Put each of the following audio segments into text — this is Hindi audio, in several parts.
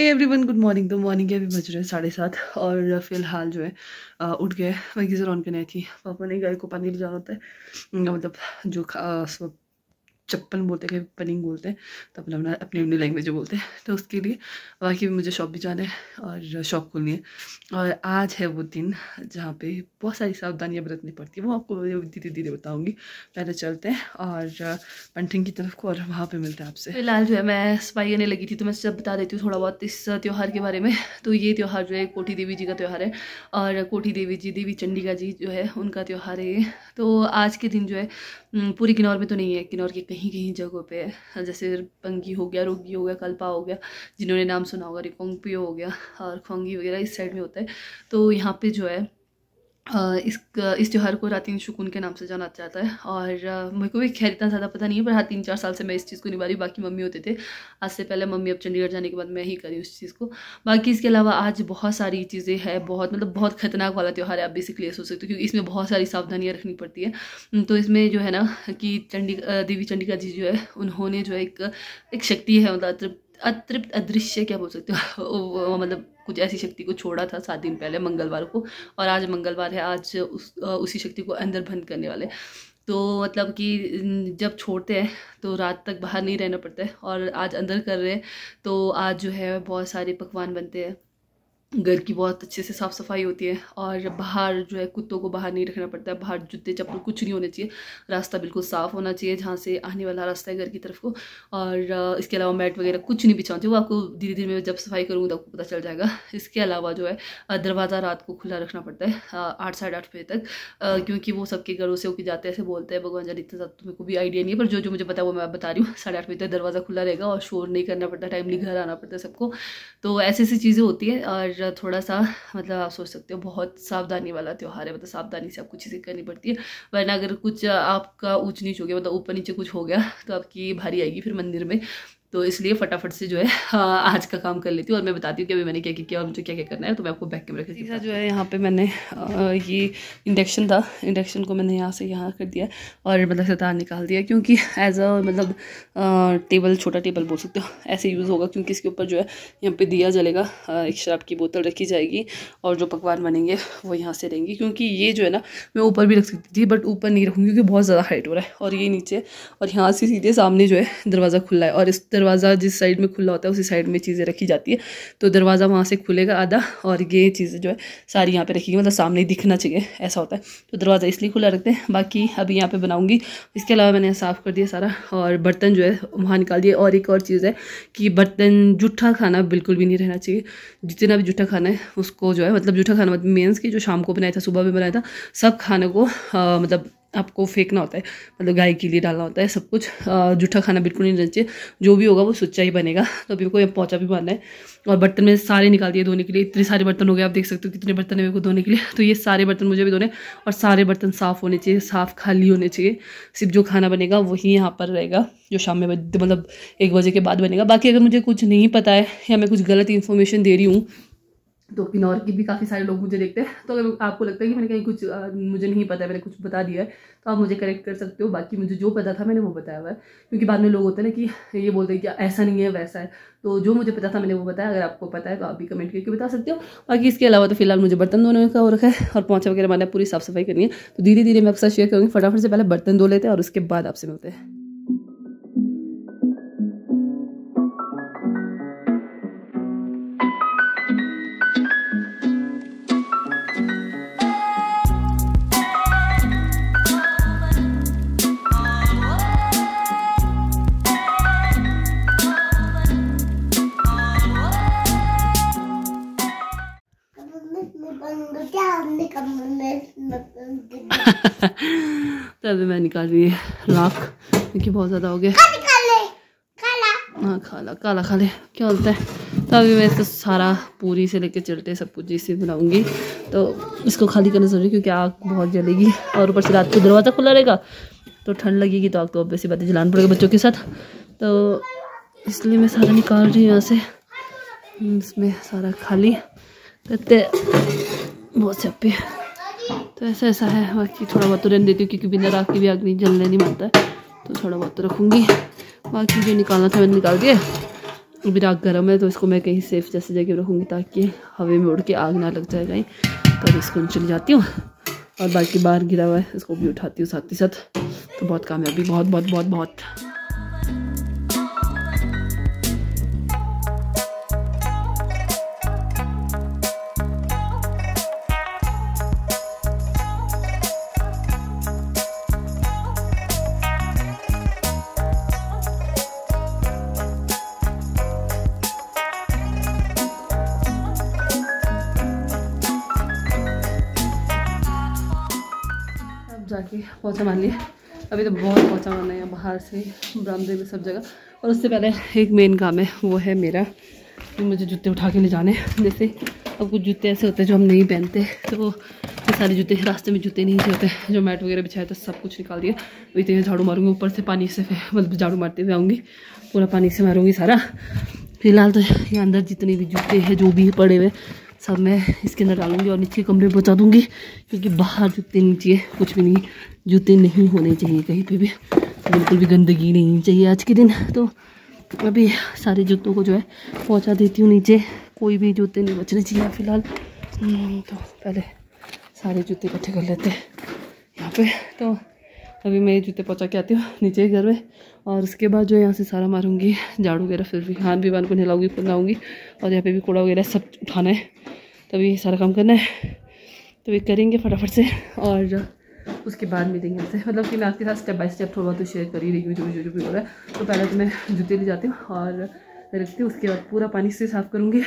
हे एवरीवन गुड मॉर्निंग तो मॉर्निंग के अभी बज रहे हैं साढ़े सात और फ़िलहाल जो है उठ गए मैं गीज़र ऑन करने नहीं थी। पापा ने गाय को पानी ले जाना होता है। मतलब जो चप्पल बोलते हैं कभी पनिंग बोलते हैं तो अपना अपना, अपनी अपनी लैंग्वेज बोलते हैं तो उसके लिए बाकी भी मुझे शॉप भी जाना है और शॉप खोलनी है। और आज है वो दिन जहाँ पे बहुत सारी सावधानियाँ बरतनी पड़ती है, वो आपको धीरे धीरे बताऊँगी, पहले चलते हैं और पंटिंग की तरफ़ को और वहाँ पर मिलते हैं आपसे। फ़िलहाल जो है, मैं सफ़ाई करने लगी थी तो मैं सब बता देती हूँ थोड़ा बहुत इस त्यौहार के बारे में। तो ये त्यौहार जो है, कोठी देवी जी का त्यौहार है और कोठी देवी जी, देवी चंडिका जी जो है, उनका त्यौहार है तो आज के दिन जो है पूरी किन्नौर में तो नहीं है। किन्नौर के कहीं कहीं जगहों पे जैसे पंगी हो गया, रोगी हो गया, कल्पा हो गया, जिन्होंने नाम सुना होगा रिकोंगपियो हो गया और खोंगी वगैरह इस साइड में होता है। तो यहाँ पे जो है इस इस त्यौहार को रातीन शुकुन के नाम से जाना जाता है। और मेरे को भी खैर इतना ज़्यादा पता नहीं है, पर हाँ तीन चार साल से मैं इस चीज़ को निभा रही बाकी मम्मी होते थे। आज से पहले मम्मी अब चंडीगढ़ जाने के बाद मैं ही करी उस चीज़ को। बाकी इसके अलावा आज बहुत सारी चीज़ें हैं, बहुत मतलब बहुत खतरनाक वाला त्यौहार है, आप बेसिकली सोच सकते हो, क्योंकि इसमें बहुत सारी सावधानियाँ रखनी पड़ती है। तो इसमें जो है ना कि चंडी देवी चंडिका जी जो है, उन्होंने जो है एक शक्ति है मतलब अतृप्त अदृश्य क्या बोल सकते हो? मतलब कुछ ऐसी शक्ति को छोड़ा था सात दिन पहले, मंगलवार को, और आज मंगलवार है, आज उस उसी शक्ति को अंदर बंद करने वाले तो मतलब कि जब छोड़ते हैं तो रात तक बाहर नहीं रहना पड़ता है, और आज अंदर कर रहे हैं तो आज जो है, बहुत सारे पकवान बनते हैं। घर की बहुत अच्छे से साफ़ सफ़ाई होती है और बाहर जो है कुत्तों को बाहर नहीं रखना पड़ता है। बाहर जूते चप्पल कुछ नहीं होने चाहिए। रास्ता बिल्कुल साफ़ होना चाहिए जहाँ से आने वाला रास्ता है घर की तरफ़ को। और इसके अलावा मैट वगैरह कुछ नहीं बिछाना चाहिए वो आपको धीरे धीरे मैं जब सफ़ाई करूँगी तो आपको पता चल जाएगा। इसके अलावा जो है दरवाज़ा रात को खुला रखना पड़ता है आठ साढ़े आठ बजे तक। क्योंकि वो सबके घरों से होकर जाते हैं, ऐसे बोलते हैं, भगवान जान इतना तुम्हें को भी आइडिया नहीं है। पर जो जो मुझे है वो मैं बता रही हूँ। साढ़े आठ बजे तक दरवाज़ा खुला रहेगा और शोर नहीं करना पड़ता, टाइमली घर आना पड़ता है सबको। तो ऐसी ऐसी चीज़ें होती हैं और थोड़ा सा मतलब आप सोच सकते हो, बहुत सावधानी वाला त्यौहार है मतलब सावधानी से आपको चीज़ें करनी पड़ती है। वरना अगर कुछ आपका ऊँच नीच हो गया मतलब ऊपर नीचे कुछ हो गया तो आपकी भारी आएगी फिर मंदिर में। तो इसलिए फटाफट से जो है हाँ, आज का काम कर लेती हूँ और मैं बताती हूँ कि अभी मैंने क्या क्या किया और मुझे क्या क्या करना है तो मैं आपको बैक कैमरा के तीसरा जो है यहाँ पे मैंने ये इंडक्शन था। इंडक्शन को मैंने यहाँ से यहाँ कर दिया और मतलब से तार निकाल दिया क्योंकि एज अ मतलब टेबल छोटा टेबल बोल सकते हो ऐसे यूज़ होगा क्योंकि इसके ऊपर जो है यहाँ पर दिया जलेगा। एक शराब की बोतल रखी जाएगी और जो पकवान बनेंगे वो यहाँ से रहेंगी। क्योंकि ये जो है ना मैं ऊपर भी रख सकती थी बट ऊपर नहीं रखूँगी क्योंकि बहुत ज़्यादा हाइट हो रहा है। और ये नीचे और यहाँ से सीधे सामने जो है दरवाज़ा खुला है और इस दरवाज़ा जिस साइड में खुला होता है, उसी साइड में चीज़ें रखी जाती है। तो दरवाज़ा वहाँ से खुलेगा आधा और ये चीज़ें जो है सारी यहाँ पे रखी मतलब सामने दिखना चाहिए, ऐसा होता है। तो दरवाज़ा इसलिए खुला रखते हैं। बाकी अभी यहाँ पर बनाऊँगी। इसके अलावा मैंने साफ़ कर दिया सारा और बर्तन जो है वहाँ निकाल दिया और एक और चीज़ है कि बर्तन, जूठा खाना बिल्कुल भी नहीं रहना चाहिए। जितना भी जूठा खाना है, उसको जो है मतलब जूठा खाना मतलब मीन्स की जो शाम को बनाया था, सुबह में बनाया था, सब खाने को मतलब आपको फेंकना होता है मतलब गाय के लिए डालना होता है, सब कुछ जूठा खाना बिल्कुल नहीं रहना चाहिए। जो भी होगा वो सुच्चा ही बनेगा तो अभी को पहुँचा भी मारना है। और बर्तन में सारे निकाल दिए धोने के लिए, इतने सारे बर्तन हो गए, आप देख सकते हो कितने बर्तन है मेरे को धोने के लिए। तो ये सारे बर्तन मुझे भी धोने और सारे बर्तन साफ़ होने चाहिए, साफ़ खाली होने चाहिए। सिर्फ़ जो खाना बनेगा वही यहाँ पर रहेगा, जो शाम में मतलब एक बजे के बाद बनेगा। बाकी अगर मुझे कुछ नहीं पता है या मैं कुछ गलत इन्फॉर्मेशन दे रही हूँ तो किन्नौर की भी काफ़ी सारे लोग मुझे देखते हैं। तो अगर आपको लगता है कि मैंने कहीं कुछ आ, मुझे नहीं पता है मैंने कुछ बता दिया है तो आप मुझे करेक्ट कर सकते हो। बाकी मुझे जो पता था मैंने वो बताया हुआ है। क्योंकि बाद में लोग होते हैं ना कि ये बोलते हैं कि ऐसा नहीं है वैसा है। तो जो मुझे पता था मैंने वो बताया। अगर आपको पता है तो आप भी कमेंट करके बता सकते हो। बाकी इसके अलावा तो फ़िलहाल मुझे बर्तन धोने का हो रखा है और पहुँचा वगैरह मैंने पूरी साफ़ सफ़ाई करनी है। तो धीरे धीरे मैं आपके साथ शेयर करूँगी। फटाफट से पहले बर्तन धो लेते हैं और उसके बाद आपसे मिलते हैं। तो अभी मैं निकाल रही है। लाख। क्योंकि बहुत ज़्यादा हो गया। हाँ खाला काला खा ले क्या बोलता है? तो अभी मैं इसको सारा पूरी से लेके चलते सब कुछ इसी बनाऊँगी तो इसको खाली करना ज़रूरी क्योंकि आग बहुत जलेगी और ऊपर से रात को दरवाज़ा खुला रहेगा। तो ठंड लगेगी तो आग तो अब ऐसी बातें जलाना पड़ेगा बच्चों के साथ। तो इसलिए मैं सारा निकाल रही हूँ यहाँ से। इसमें सारा खाली। करते बहुत से चप्पे तो ऐसा ऐसा है, बाकी थोड़ा बहुत तो रहने देती हूँ, क्योंकि बिना राख की भी आग नहीं जलने नहीं मानता है। तो थोड़ा बहुत तो रखूँगी। बाकी जो निकालना था मैंने निकाल दिया। अभी राग गर्म है तो इसको मैं कहीं सेफ़ जैसे जगह रखूँगी ताकि हवे में उड़ के आग ना लग जाए कहीं। तो इसको चली जाती हूँ। और बाकी बाहर गिरा हुआ है, इसको भी उठाती हूँ साथ ही साथ। तो बहुत कामयाबी बहुत बहुत बहुत बहुत। जाके पहुँचा मान लिया। अभी तो बहुत पहुँचा मारना है बाहर से, बरामदे में सब जगह। और उससे पहले एक मेन काम है, वो है मेरा कि मुझे जूते उठा के ले जाने जैसे अब कुछ जूते ऐसे होते हैं जो हम नहीं पहनते तो ये सारे जूते रास्ते में जूते नहीं होते। जो मैट वगैरह बिछाए तो सब कुछ निकाल दिया। अभी तो झाड़ू मारूँगी, ऊपर से पानी से मतलब झाड़ू मारते हुए आऊँगी। पूरा पानी से मारूँगी सारा। फ़िलहाल तो ये अंदर जितने भी जूते हैं, जो भी पड़े हुए सब मैं इसके अंदर डालूँगी और नीचे कमरे में पहुँचा दूँगी क्योंकि बाहर जूते नीचे कुछ भी नहीं जूते नहीं होने चाहिए कहीं पे भी बिल्कुल भी गंदगी नहीं चाहिए आज के दिन। तो अभी सारे जूतों को जो है पहुँचा देती हूँ नीचे कोई भी जूते नहीं बचने चाहिए फ़िलहाल। हम्म, तो पहले सारे जूते इकट्ठे कर लेते हैं यहाँ पे। तो अभी मैं जूते पहुँचा के आती हूँ नीचे घर में। और उसके बाद जो यहाँ से सारा मारूँगी, झाड़ू वगैरह फिर भी, हाथ भी बान को नहलाऊँगी खुद लाऊँगी और यहाँ पे भी कूड़ा वगैरह सब उठाना है। तभी सारा काम करना है। तो ये करेंगे फटाफट से और उसके बाद मिलेंगे हमसे मतलब कि मैं आपके साथ स्टेप बाय स्टेप थोड़ा बहुत शेयर कर ही रही हूँ, जो भी जो भी हो रहा है। तो पहले तो मैं जूते ले जाती हूँ और रखती हूँ। उसके बाद पूरा पानी से साफ़ करूँगी।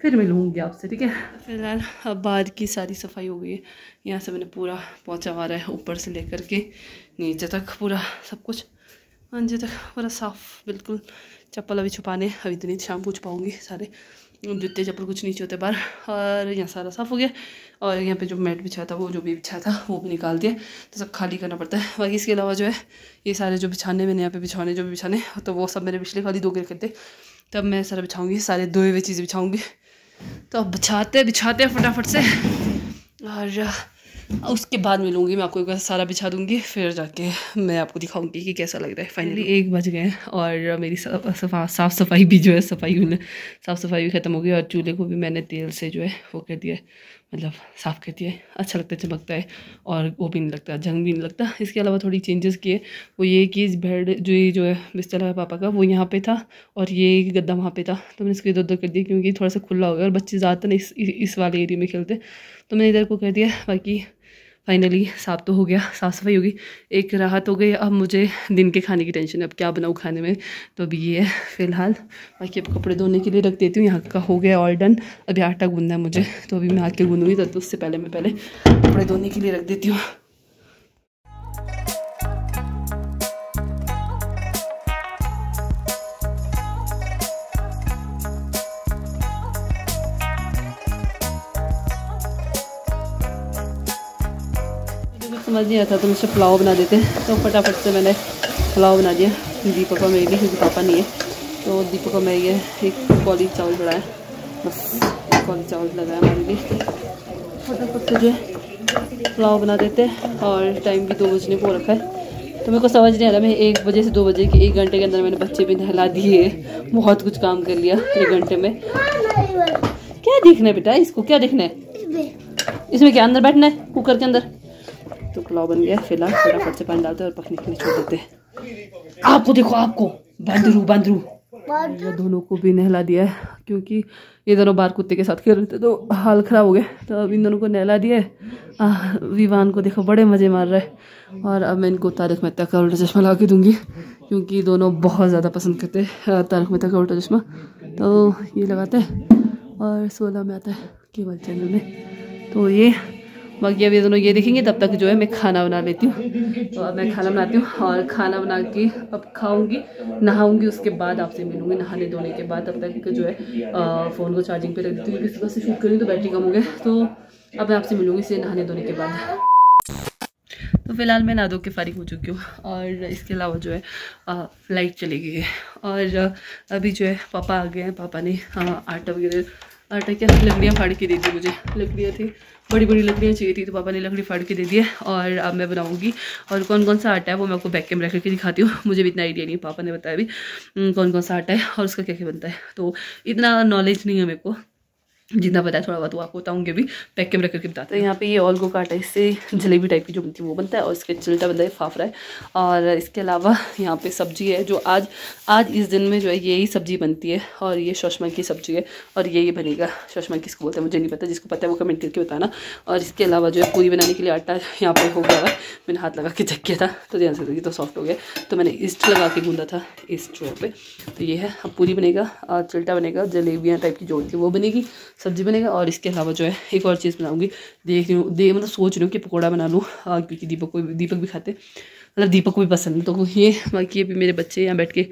फिर मिलूँगी आपसे, ठीक है? फ़िलहाल अब बाहर की सारी सफ़ाई हो गई है। यहाँ से मैंने पूरा पहुँचा हुआ है, ऊपर से लेकर के नीचे तक पूरा सब कुछ। नीचे तक पूरा साफ़, बिल्कुल चप्पल अभी छुपाने अभी तो नहीं, शाम पूछ पाऊँगी सारे। जूते चप्पल कुछ नीचे होते बाहर। और यहाँ सारा साफ़ हो गया। और यहाँ पे जो मैट बिछाया था, वो जो भी बिछाया था, वो भी निकाल दिया। तो सब खाली करना पड़ता है। बाकी इसके अलावा जो है, ये सारे जो बिछाने मैंने यहाँ पे बिछाने, जो भी बिछाने तो वो सब मेरे पिछले खाली दो गिर करते तब मैं सारा बिछाऊँगी, सारे दो हुए चीज़ें बिछाऊँगी। तो अब बिछाते बिछाते फटाफट से। और उसके बाद मिलूँगी, मैं आपको एक बार सारा बिछा दूँगी, फिर जाके मैं आपको दिखाऊँगी कि कैसा लग रहा है फाइनली एक बज गए और मेरी साफ़ सफ़ाई भी जो है, सफ़ाई साफ़ सफ़ाई भी ख़त्म हो गई और चूल्हे को भी मैंने तेल से जो है, वो कर दिया मतलब साफ़ कर दिया अच्छा लगता है, चमकता है और वो भी नहीं लगता, जंग भी नहीं लगता। इसके अलावा थोड़ी चेंजेस किए। वो ये कि इस बेड, जो ये जो है बिस्तर है पापा का, वो यहाँ पे था और ये गद्दा वहाँ पे था। तो मैंने इसको इधर उधर कर दिया क्योंकि थोड़ा सा खुला हो गया और बच्चे ज़्यादातर इस इस वाले एरिया में खेलते। तो मैंने इधर को कर दिया, बाकी फाइनली साफ़ तो हो गया, साफ़ सफ़ाई होगी एक राहत हो गई, अब मुझे दिन के खाने की टेंशन है। अब क्या बनाऊँ खाने में? तो अभी ये है फ़िलहाल। बाकी अब कपड़े धोने के लिए रख देती हूँ। यहाँ का हो गया ऑल डन अभी आटा गूंदना है मुझे। तो अभी मैं आके गूंदूँगी तो उससे पहले मैं पहले कपड़े धोने के लिए रख देती हूँ। समझ नहीं आता तो मुझसे पुलाव बना देते हैं। तो फटाफट से मैंने पुलाव बना दिया। दीपक को मेरे लिए क्योंकि पापा नहीं है। तो दीपक को मैं ये एक कॉली चावल बढ़ाया बस एक कॉली चावल लगाया मेरे लिए। फटाफट से जो है पुलाव बना देते हैं। और टाइम भी दो बजने को रखा है। तो मेरे को समझ नहीं आ रहा मैं एक बजे से दो बजे के एक घंटे के अंदर मैंने बच्चे भी नहला दिए बहुत कुछ काम कर लिया एक घंटे में। क्या देखना है बेटा इसको क्या देखना है? इसमें क्या अंदर बैठना है? कुकर के अंदर? तो पुलाव बन गया फ़िलहाल फटाफट से पानी डालते हैं और पकने के लिए छोड़ देते हैं। आपको देखो आपको। बंदरू बंदरू। ये दोनों को भी नहला दिया है क्योंकि ये दोनों बार कुत्ते के साथ खेल रहे थे तो हाल ख़राब हो गया। तो अब इन दोनों को नहला दिया है। विवान को देखो बड़े मज़े मार रहे हैं। और अब मैं इनको तारक मेहता का उल्टा चश्मा ला के दूँगी क्योंकि दोनों बहुत ज़्यादा पसंद करते हैं तारक मेहता का उल्टा चश्मा। तो ये लगाते हैं और सोलह में आता है केवल चैनल में। तो ये बाकी अभी दोनों ये देखेंगे, तब तक जो है मैं खाना बना लेती हूँ। तो अब मैं खाना बनाती हूँ और खाना बना के अब खाऊँगी, नहाऊँगी, उसके बाद आपसे मिलूँगी नहाने धोने के बाद। तब तक जो है फ़ोन को चार्जिंग पे रख देती हूँ, क्योंकि सुबह से शूट करूँ तो बैटरी कम हो गया। तो अब मैं आपसे मिलूँगी इसे नहाने धोने के बाद। तो फ़िलहाल मैं नादो के फारिग हो चुकी हूँ और इसके अलावा जो है फ़्लाइट चली गई है। और अभी जो है, पापा आ गए हैं। पापा ने आटा वगैरह आटा क्या लकड़ियाँ फाड़ के दे दी मुझे। लकड़ियाँ थी, बड़ी बड़ी लकड़ियाँ चाहिए थी तो पापा ने लकड़ी फाड़ के दे दी है और अब मैं बनाऊँगी। और कौन कौन सा आटा है वो मैं आपको बैक कैमरा करके दिखाती हूँ। मुझे भी इतना आइडिया नहीं है, पापा ने बताया भी कौन कौन सा आटा है और उसका क्या क्या बनता है। तो इतना नॉलेज नहीं है मेरे को। जितना पता है थोड़ा बहुत वो आपको बताऊँगी अभी। पैक के करके बताते हैं। तो यहाँ पे ये ऑल को काटा इससे जलेबी टाइप की जो बनती है वो बनता है और इसके चिल्टा बनता है फाफरा है। और इसके अलावा यहाँ पे सब्ज़ी है जो आज आज इस दिन में जो है यही सब्ज़ी बनती है और ये शोशमा की सब्ज़ी है और यही बनेगा। शोशमा किसको बोलते हैं मुझे नहीं पता जिसको पता है वो कमेंट करके बताना। और इसके अलावा जो है पूरी बनाने के लिए आटा यहाँ पर हो गया है। मैंने हाथ लगा के चेक किया था तो ध्यान से तो सॉफ्ट हो गया। तो मैंने ईस्ट लगा के गूंदा था ईस्ट जो पे। तो ये है अब पूरी बनेगा और चिल्टा बनेगा जलेबियाँ टाइप की जो होती है वो बनेगी। सब्ज़ी बनेगा और इसके अलावा जो है एक और चीज़ बनाऊँगी। देख रही हूँ दे मतलब सोच रही हूँ कि पकौड़ा बना लूँ क्योंकि दीपक को दीपक भी खाते मतलब दीपक को भी पसंद है। तो ये बाकी अभी मेरे बच्चे यहाँ बैठ के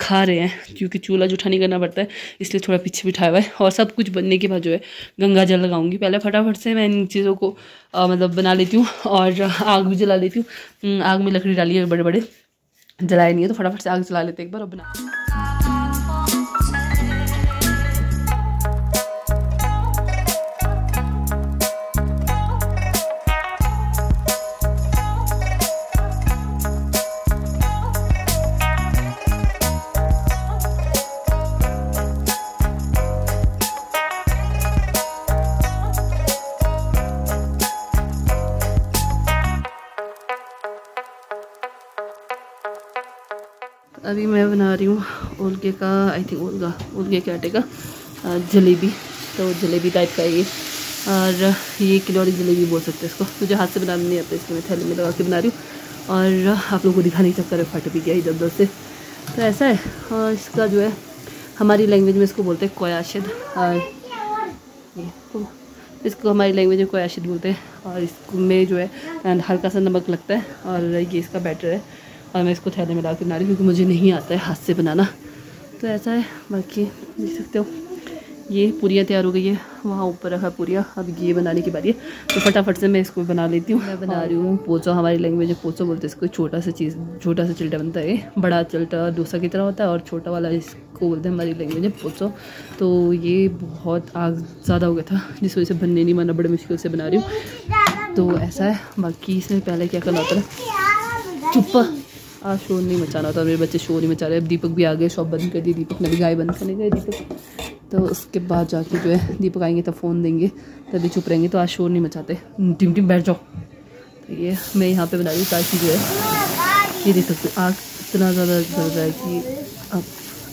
खा रहे हैं क्योंकि चूल्हा जूठा नहीं करना पड़ता है इसलिए थोड़ा पीछे बिठाया हुआ है। और सब कुछ बनने के बाद जो है गंगा जल लगाऊँगी। पहले फटाफट से मैं इन चीज़ों को आ, मतलब बना लेती हूँ और आग भी जला लेती हूँ। आग में लकड़ी डाली है बड़े बड़े जलाए नहीं है तो फटाफट से आग जला लेते एक बार और बना। अभी मैं बना रही हूँ उलगे का आई थिंक उलगा उलगे के आटे का जलेबी। तो जलेबी टाइप का ये। और ये किलोरी जलेबी बोल सकते हैं इसको। मुझे हाथ से बनाने नहीं आता इसलिए मैं थैली में लगा के बना रही हूँ। और आप लोगों को दिखाने के चक्कर है फट भी गया इधर उधर से। तो ऐसा है। और इसका जो है, हमारी लैंग्वेज में इसको बोलते हैं कोयाशद। और इसको हमारी लैंग्वेज में कोयाशद बोलते हैं। और इसमें जो है, हल्का सा नमक लगता है। और ये इसका बैटर है। और मैं इसको थैले में ला के बना रही हूँ क्योंकि मुझे नहीं आता है हाथ से बनाना। तो ऐसा है बाकी देख सकते हो। ये पूरियाँ तैयार हो गई है। वहाँ ऊपर रखा पूरियाँ। अब ये बनाने की बारी है। तो फटाफट से मैं इसको बना लेती हूँ। मैं बना रही हूँ। पोचो हमारी लैंग्वेज में पोचो बोलते हैं इसको। छोटा सा चीज़ छोटा सा चिल्टा बनता है। बड़ा चिल्टा डोसा की तरह होता है और छोटा वाला इसको बोलते हैं हमारी लैंग्वेज में पोचो। तो ये बहुत आग ज़्यादा हो गया था जिस वजह से बनने नहीं माना बड़े मुश्किल से बना रही हूँ। तो ऐसा है। बाकी इसमें पहले क्या करना होता है? चुप्पा। आज शोर नहीं मचाना था, मेरे बच्चे शोर नहीं मचा रहे। अब दीपक भी आ गए शॉप बंद कर दी। दीपक ने भी गाय बंद करने गए, दीपक। तो उसके बाद जाके जो है, दीपक आएँगे तब फ़ोन देंगे, तभी चुप रहेंगे। तो आज शोर नहीं मचाते। टिम टिम, बैठ जाओ। तो ये मैं यहाँ पे बना रही हूँ, ताकि जो है, ये देख सकते आग इतना ज़्यादा जल रहा है कि आप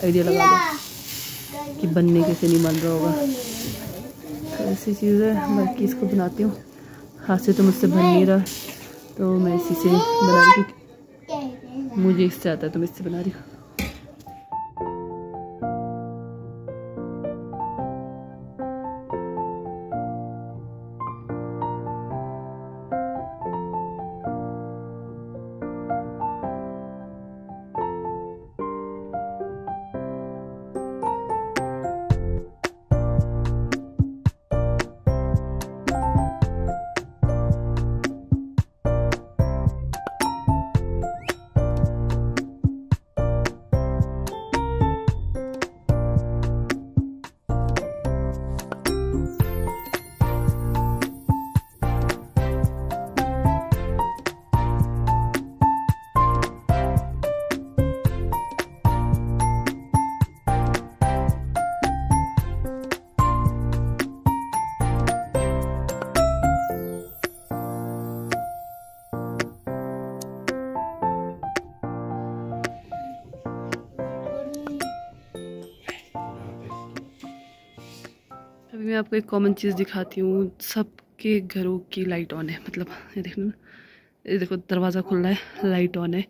आइडिया लगा दो कि बनने कैसे नहीं बन रहा होगा। तो ऐसी चीज़ है, बाकी इसको बनाती हूँ। हाथ से तो मुझसे बन नहीं रहा तो मैं इसी से बना रही हूँ। मुझे इससे आता है तो मैं इससे बना रही हूँ। मैं आपको एक कॉमन चीज़ दिखाती हूँ। सबके घरों की लाइट ऑन है। मतलब ये देखना ये देखो, दरवाज़ा खुल रहा है लाइट ऑन है।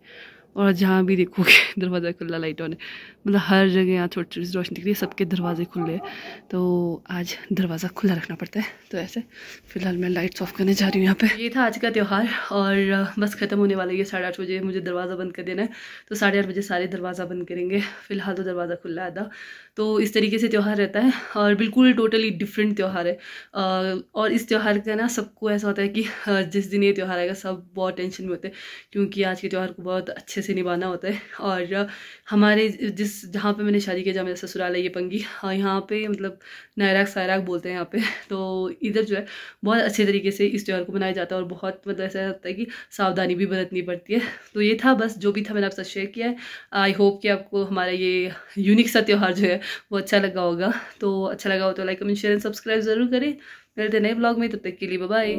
और जहाँ भी देखोगे दरवाज़ा खुला लाइट ऑन है। मतलब हर जगह यहाँ छोटी छोटी सी रोशनी दिख रही है, सबके दरवाजे खुले हैं। तो आज दरवाज़ा खुला रखना पड़ता है तो ऐसे। फ़िलहाल मैं लाइट्स ऑफ़ करने जा रही हूँ यहाँ पे। ये था आज का त्यौहार और बस ख़त्म होने वाला है। साढ़े आठ बजे मुझे दरवाज़ा बंद कर देना है। तो साढ़े आठ बजे सारे दरवाज़ा बंद करेंगे। फ़िलहाल तो दरवाज़ा खुला आधा। तो इस तरीके से त्यौहार रहता है और बिल्कुल टोटली डिफरेंट त्यौहार है। और इस त्यौहार का ना सबको ऐसा होता है कि जिस दिन ये त्यौहार आएगा सब बहुत टेंशन में होते हैं। क्योंकि आज के त्यौहार को बहुत अच्छे से निभाना होता है। और हमारे जिस जहाँ पे मैंने शादी किया जहाँ मेरा ससुराल है, ये पंगी हाँ यहाँ पे मतलब नायराग सायराग बोलते हैं यहाँ पे। तो इधर जो है, बहुत अच्छे तरीके से इस त्यौहार को मनाया जाता है और बहुत मतलब ऐसा लगता है कि सावधानी भी बरतनी पड़ती है। तो ये था, बस जो भी था मैंने आपसे शेयर किया है। आई होप कि आपको हमारा ये यूनिक सा त्यौहार जो है, वो अच्छा लगा होगा। तो अच्छा लगा हो तो like comment share and subscribe ज़रूर करें। मिलते नए ब्लॉग में, तब तक के लिए बाय